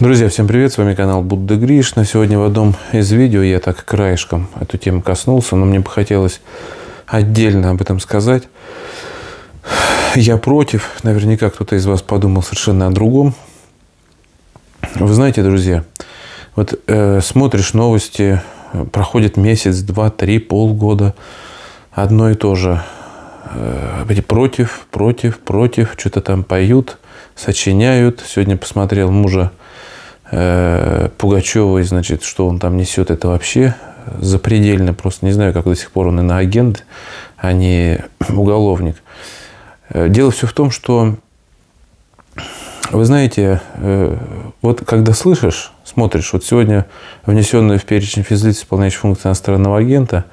Друзья, всем привет! С вами канал Будда Гришна. Сегодня в одном из видео я так краешком эту тему коснулся, но мне бы хотелось отдельно об этом сказать. Я против. Наверняка кто-то из вас подумал совершенно о другом. Вы знаете, друзья, вот э, смотришь новости, проходит месяц, два, три, полгода, одно и то же. Э, против, против, против, что-то там поют, сочиняют. Сегодня посмотрел мужа Пугачевой, значит, что он там несет, это вообще запредельно. Просто не знаю, как до сих пор он иноагент, а не уголовник. Э, дело все в том, что, вы знаете, э, вот когда слышишь, смотришь, вот сегодня внесенную в перечень физлиц, исполняющих функции иностранного агента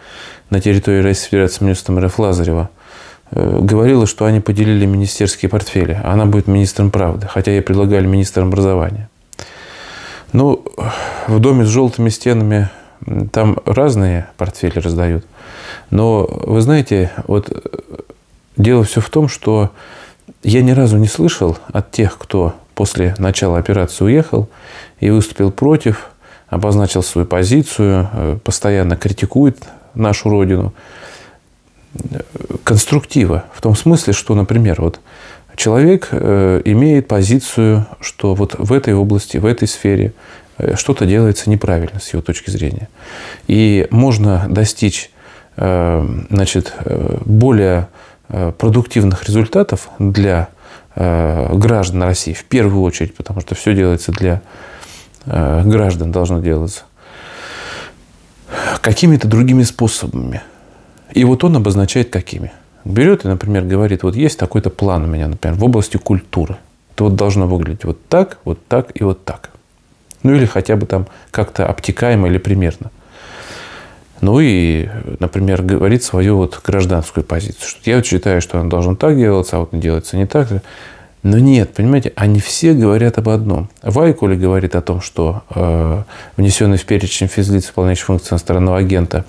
на территории Российской Федерации министром РФ Лазарева, э, говорила, что они поделили министерские портфели. Она будет министром правды, хотя ей предлагали министром образования. Ну, в доме с желтыми стенами там разные портфели раздают. Но вы знаете, вот дело все в том, что я ни разу не слышал от тех, кто после начала операции уехал и выступил против, обозначил свою позицию, э, постоянно критикует нашу Родину, конструктива. В том смысле, что, например, вот человек э, имеет позицию, что вот в этой области, в этой сфере э, что-то делается неправильно с его точки зрения. И можно достичь э, значит, более продуктивных результатов для граждан России в первую очередь, потому что все делается для граждан, должно делаться, какими-то другими способами. И вот он обозначает какими – берет и, например, говорит, вот есть такой-то план у меня, например, в области культуры. Это вот должно выглядеть вот так, вот так и вот так. Ну или хотя бы там как-то обтекаемо или примерно. Ну и, например, говорит свою вот гражданскую позицию. Что я вот считаю, что он должен так делаться, а вот делается не так. Но нет, понимаете, они все говорят об одном. Вайкули говорит о том, что э, внесенный в перечень физлиц, выполняющих функции иностранного агента,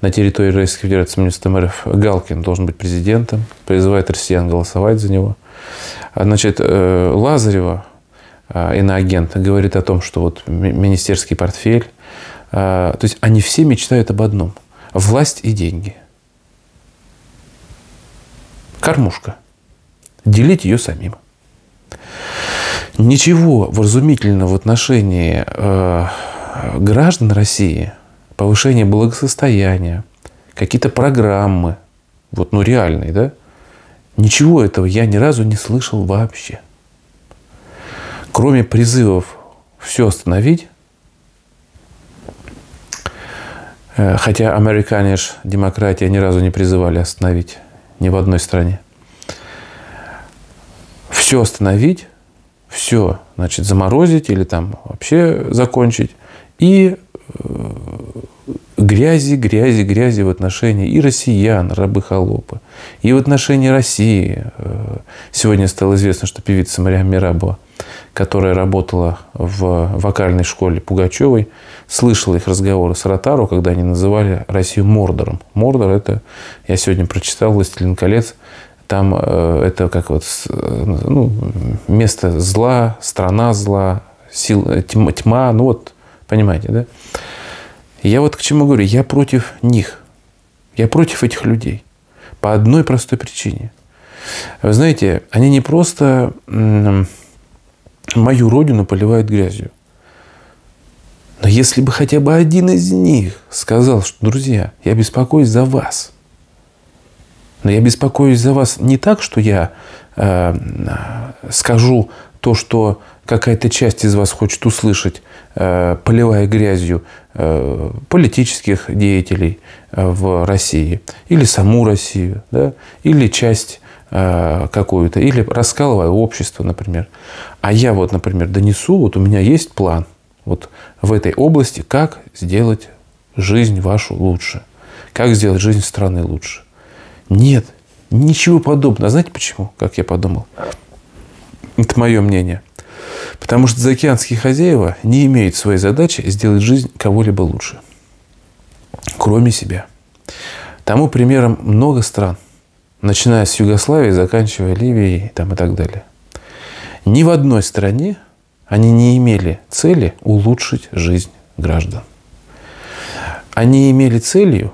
на территории Российской Федерации министром РФ Галкин должен быть президентом, призывает россиян голосовать за него. А, значит, э, Лазарева, а, иноагент, говорит о том, что вот министерский портфель. А, то есть они все мечтают об одном – власть и деньги. Кормушка. Делить ее самим. Ничего вразумительного в отношении э, граждан России – повышение благосостояния, какие-то программы, вот, ну, реальные, да? Ничего этого я ни разу не слышал вообще. Кроме призывов все остановить, э, хотя американе ж демократия ни разу не призывали остановить ни в одной стране. Все остановить, все, значит, заморозить или там вообще закончить и грязи, грязи, грязи в отношении и россиян, рабы-холопы, и в отношении России. Э, сегодня стало известно, что певица Мариам Мирабова, которая работала в вокальной школе Пугачевой, слышала их разговоры с Ротару, когда они называли Россию Мордором. Мордор – это, я сегодня прочитал «Властелин колец», там э, это как вот ну, место зла, страна зла, сил, тьма, тьма, ну вот, понимаете, да? Я вот к чему говорю, я против них. Я против этих людей. По одной простой причине. Вы знаете, они не просто мою родину поливают грязью. Но если бы хотя бы один из них сказал, что, друзья, я беспокоюсь за вас. Но я беспокоюсь за вас не так, что я э, скажу то, что какая-то часть из вас хочет услышать, э, поливая грязью э, политических деятелей э, в России, или саму Россию, да, или часть какую-то, или раскалывая общество, например. А я вот, например, донесу, вот у меня есть план вот в этой области, как сделать жизнь вашу лучше, как сделать жизнь страны лучше. Нет, ничего подобного. Знаете почему? Как я подумал? Это мое мнение. Потому что заокеанские хозяева не имеют своей задачи сделать жизнь кого-либо лучше, кроме себя. Тому примером много стран, начиная с Югославии, заканчивая Ливией там, и так далее. Ни в одной стране они не имели цели улучшить жизнь граждан. Они имели целью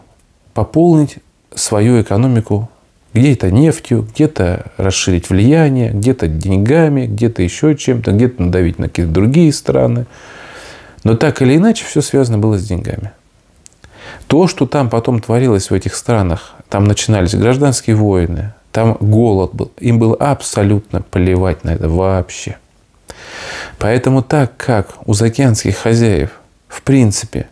пополнить свою экономику где-то нефтью, где-то расширить влияние, где-то деньгами, где-то еще чем-то, где-то надавить на какие-то другие страны. Но так или иначе все связано было с деньгами. То, что там потом творилось в этих странах, там начинались гражданские войны, там голод был, им было абсолютно плевать на это вообще. Поэтому так как у заокеанских хозяев, в принципе,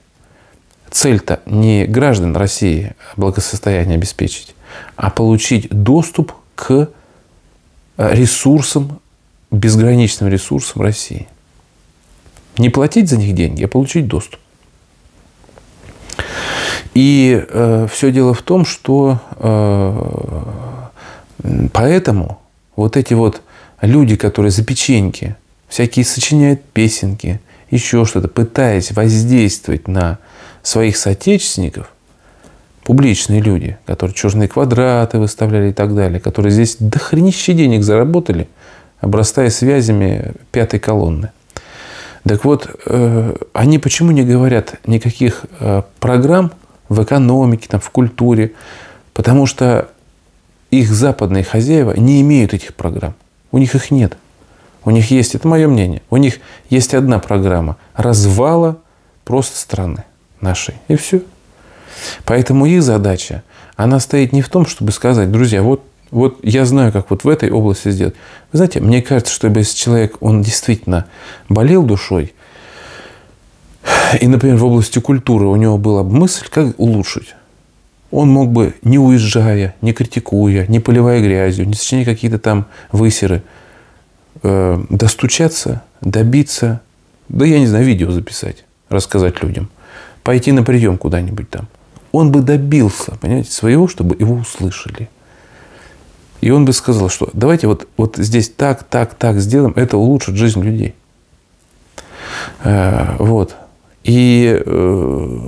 цель-то не граждан России благосостояние обеспечить, а получить доступ к ресурсам, безграничным ресурсам России. Не платить за них деньги, а получить доступ. И э, все дело в том, что э, поэтому вот эти вот люди, которые за печеньки, всякие сочиняют песенки, еще что-то, пытаясь воздействовать на своих соотечественников, публичные люди, которые черные квадраты выставляли и так далее, которые здесь дохренище денег заработали, обрастая связями пятой колонны. Так вот, э, они почему не говорят никаких э, программ в экономике, там, в культуре, потому что их западные хозяева не имеют этих программ. У них их нет. У них есть, это мое мнение, у них есть одна программа развала просто страны нашей. И все. Поэтому их задача, она стоит не в том, чтобы сказать, друзья, вот, вот я знаю, как вот в этой области сделать. Вы знаете, мне кажется, что если человек, он действительно болел душой, и, например, в области культуры у него была бы мысль, как улучшить. Он мог бы, не уезжая, не критикуя, не поливая грязью, не сочиняя какие-то там высеры, э, достучаться, добиться, да я не знаю, видео записать, рассказать людям, пойти на прием куда-нибудь там. Он бы добился, понимаете, своего, чтобы его услышали. И он бы сказал, что давайте вот, вот здесь так, так, так сделаем, это улучшит жизнь людей. Э, вот. И э,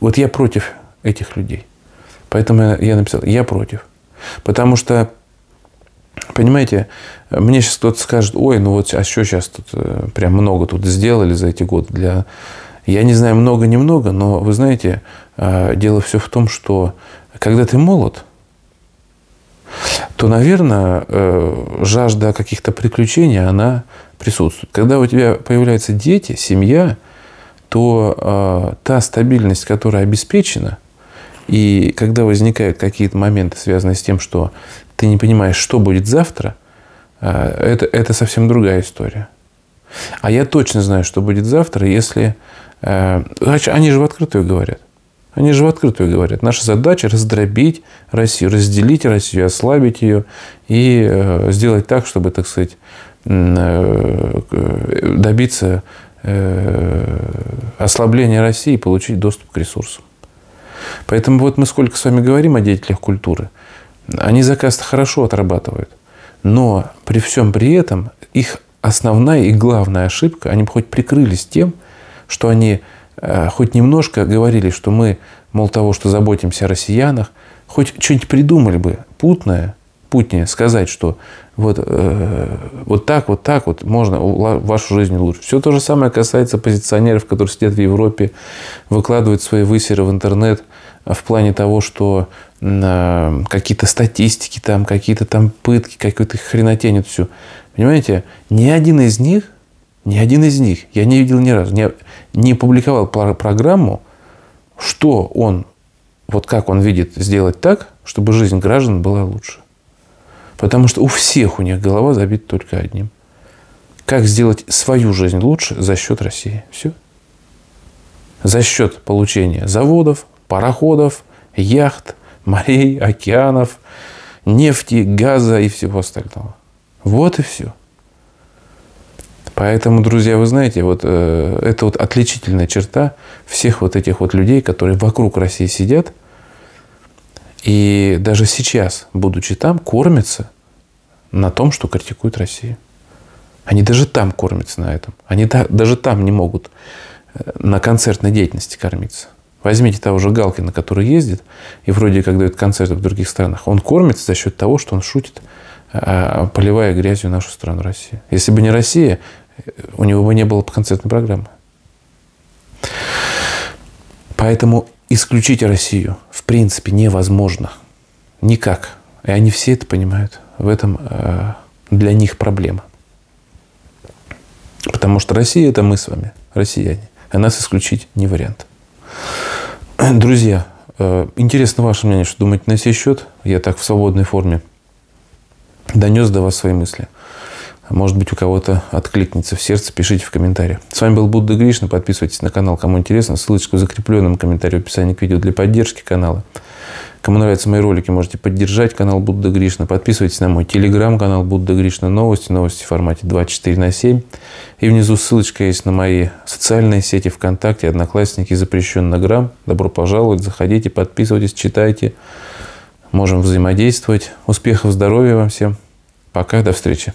вот я против этих людей. Поэтому я написал, я против. Потому что, понимаете, мне сейчас кто-то скажет, ой, ну вот, а что сейчас тут э, прям много тут сделали за эти годы для... Я не знаю, много-немного, но вы знаете, э, дело все в том, что когда ты молод, то, наверное, э, жажда каких-то приключений, она присутствует. Когда у тебя появляются дети, семья – то э, та стабильность, которая обеспечена, и когда возникают какие-то моменты, связанные с тем, что ты не понимаешь, что будет завтра, это, это совсем другая история. А я точно знаю, что будет завтра, если... Э, они же в открытую говорят. Они же в открытую говорят. Наша задача раздробить Россию, разделить Россию, ослабить ее и э, сделать так, чтобы, так сказать, э, добиться ослабления России и получить доступ к ресурсам. Поэтому вот мы сколько с вами говорим о деятелях культуры, они заказ хорошо отрабатывают. Но при всем при этом их основная и главная ошибка, они бы хоть прикрылись тем, что они э, хоть немножко говорили, что мы, мол, того, что заботимся о россиянах, хоть что-нибудь придумали бы путное, путнее сказать, что вот, э, вот так, вот так вот можно вашу жизнь улучшить. Все то же самое касается позиционеров, которые сидят в Европе, выкладывают свои высеры в интернет в плане того, что э, какие-то статистики, там, какие-то там пытки, какую-то хренотень, это все. Понимаете, ни один из них, ни один из них, я не видел ни разу, не, не публиковал программу, что он, вот как он видит сделать так, чтобы жизнь граждан была лучше. Потому что у всех у них голова забита только одним. Как сделать свою жизнь лучше за счет России. Все. За счет получения заводов, пароходов, яхт, морей, океанов, нефти, газа и всего остального. Вот и все. Поэтому, друзья, вы знаете, вот э, это вот отличительная черта всех вот этих вот людей, которые вокруг России сидят и даже сейчас, будучи там, кормятся на том, что критикуют Россию. Они даже там кормятся на этом. Они даже там не могут э, на концертной деятельности кормиться. Возьмите того же Галкина, который ездит и вроде как дает концерты в других странах. Он кормится за счет того, что он шутит, э, поливая грязью нашу страну Россию. Если бы не Россия, у него бы не было концертной программы. Поэтому исключить Россию в принципе невозможно. Никак. И они все это понимают. В этом э, для них проблема. Потому что Россия – это мы с вами, россияне. А нас исключить не вариант. Друзья, э, интересно ваше мнение, что думаете на сей счет. Я так в свободной форме донес до вас свои мысли. Может быть, у кого-то откликнется в сердце, пишите в комментариях. С вами был Будда Гришна. Подписывайтесь на канал, кому интересно. Ссылочку в закрепленном комментарии в описании к видео для поддержки канала. Кому нравятся мои ролики, можете поддержать канал Будда Гришна. Подписывайтесь на мой телеграм-канал Будда Гришна Новости. Новости в формате 24 на 7. И внизу ссылочка есть на мои социальные сети ВКонтакте, Одноклассники, запрещен грамм. Добро пожаловать, заходите, подписывайтесь, читайте. Можем взаимодействовать. Успехов, здоровья вам всем. Пока, до встречи.